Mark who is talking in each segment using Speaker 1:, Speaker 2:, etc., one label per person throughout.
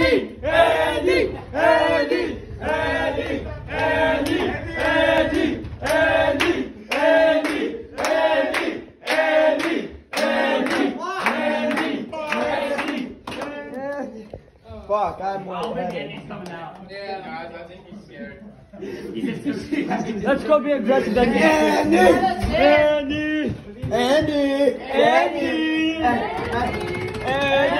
Speaker 1: Eddie, Eddie, Eddie, Eddie, Eddie, Eddie, Eddie.
Speaker 2: Fuck, I'm well.
Speaker 3: Eddie's coming out.
Speaker 1: Yeah, guys, I think he's scared.
Speaker 2: Let's go be aggressive. Andy, Andy! Andy! Andy! Andy! Andy!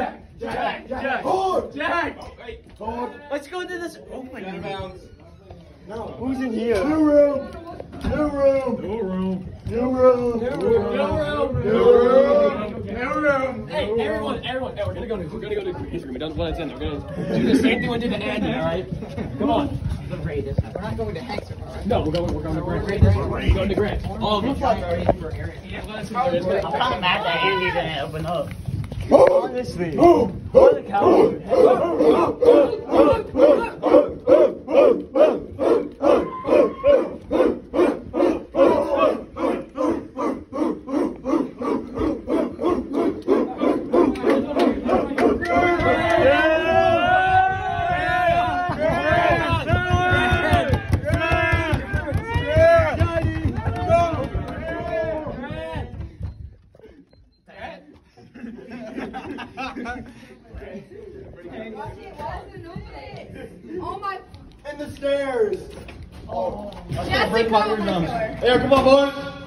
Speaker 2: Hold! Let's go into this open.
Speaker 1: Out of bounds.
Speaker 2: Who's in here? New room. New room. New room. New room. New room. New room.
Speaker 1: No room.
Speaker 4: Hey, everyone, everyone, hey, we're gonna go to, we're gonna go to his room. It doesn't let us in. We're gonna do the same thing we did to Andy, all right? Come on.
Speaker 1: We're not going to Hank's room.
Speaker 4: No, we're going, we're going to Grant. We're going to Grant. All of them. Yeah, let's do this.
Speaker 3: I'm kind of mad that Andy didn't open up.
Speaker 2: Honestly, or the coward.
Speaker 5: oh my.
Speaker 2: And the stairs. Oh, come on, boys.